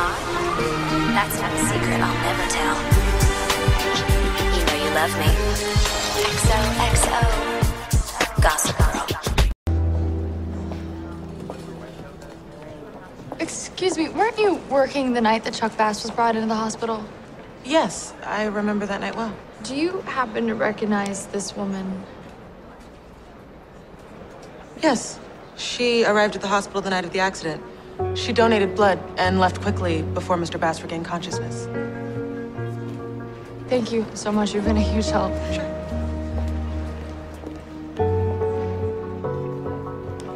on. That's not a secret I'll never tell. You know you love me. XOXO. Gossip Girl. Excuse me, weren't you working the night that Chuck Bass was brought into the hospital? Yes, I remember that night well. Do you happen to recognize this woman? Yes. She arrived at the hospital the night of the accident. She donated blood and left quickly before Mr. Bass regained consciousness. Thank you so much. You've been a huge help. Sure.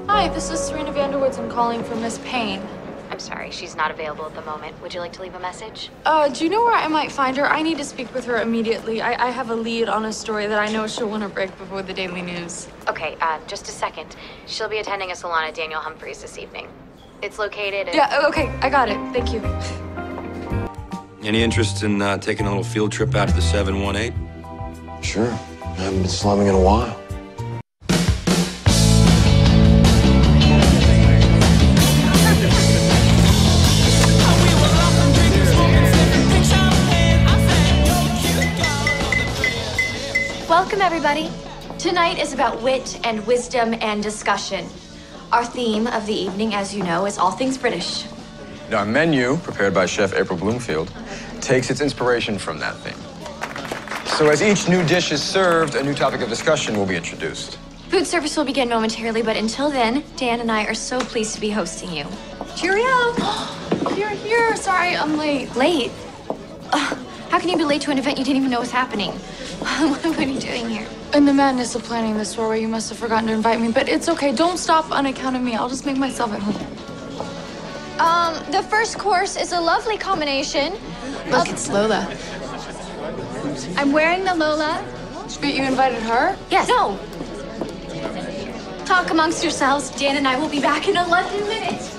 Hi, this is Serena van der Woodsen. I'm calling for Miss Payne. I'm sorry, she's not available at the moment. Would you like to leave a message? Uh, do you know where I might find her? I need to speak with her immediately. I, I have a lead on a story that I know she'll want to break before the Daily News. Okay, uh, just a second. She'll be attending a salon at Daniel Humphrey's this evening. It's located at... Yeah, okay, I got it. Thank you. Any interest in uh, taking a little field trip out to the 718? Sure. I haven't been slumming in a while. Welcome, everybody. Tonight is about wit and wisdom and discussion. Our theme of the evening, as you know, is all things British. Our menu, prepared by Chef April Bloomfield, takes its inspiration from that theme. So as each new dish is served, a new topic of discussion will be introduced. Food service will begin momentarily, but until then, Dan and I are so pleased to be hosting you. Cheerio! You're here. Sorry, I'm late. Late? Ugh, how can you be late to an event you didn't even know was happening? what are you doing here? In the madness of planning this doorway, you must have forgotten to invite me, but it's okay. Don't stop on account of me. I'll just make myself at home. Um, the first course is a lovely combination. Look, it's Lola. I'm wearing the Lola. But you invited her? Yes. No. Talk amongst yourselves. Dan and I will be back in 11 minutes.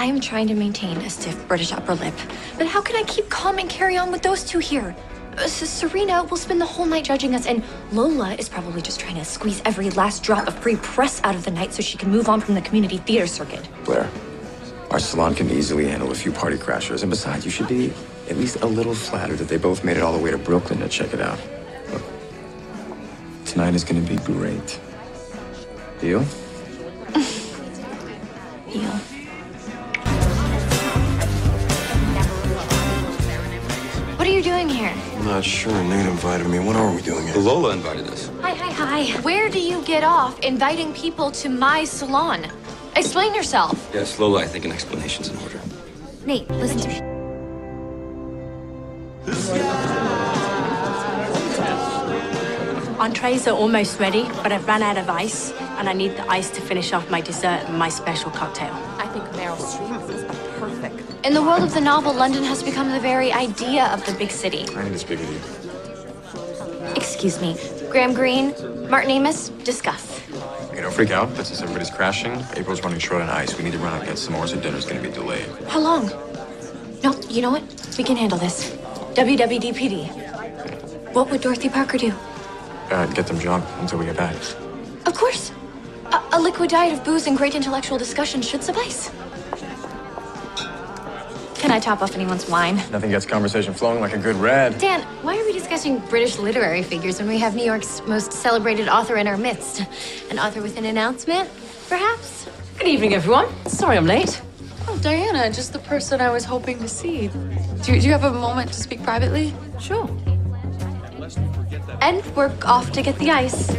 I am trying to maintain a stiff British upper lip, but how can I keep calm and carry on with those two here? Uh, Serena will spend the whole night judging us, and Lola is probably just trying to squeeze every last drop of free press out of the night so she can move on from the community theater circuit. Blair, our salon can easily handle a few party crashers, and besides, you should be at least a little flattered that they both made it all the way to Brooklyn to check it out. Look, tonight is going to be great. Deal. I'm not sure. Nate invited me. When are we doing it? Lola invited us. Hi, hi, hi. Where do you get off inviting people to my salon? Explain yourself. Yes, Lola, I think an explanation's in order. Nate, listen to me. Entrees are almost ready, but I've run out of ice, and I need the ice to finish off my dessert and my special cocktail. I think Meryl Streep is the perfect. In the world of the novel, London has become the very idea of the big city. I need to speak with you. Excuse me. Graham Greene, Martin Amis, discuss. Okay, don't freak out, but since everybody's crashing, April's running short on ice. We need to run out and get some more, so dinner's gonna be delayed. How long? No, you know what? We can handle this. WWDPD. What would Dorothy Parker do? Uh, get them jogged until we get back. Of course. A, a liquid diet of booze and great intellectual discussion should suffice. Can I top off anyone's wine? Nothing gets conversation flowing like a good red. Dan, why are we discussing British literary figures when we have New York's most celebrated author in our midst? An author with an announcement, perhaps? Good evening, everyone. Sorry I'm late. Oh, Diana, just the person I was hoping to see. Do you, do you have a moment to speak privately? Sure. And we're off to get the ice.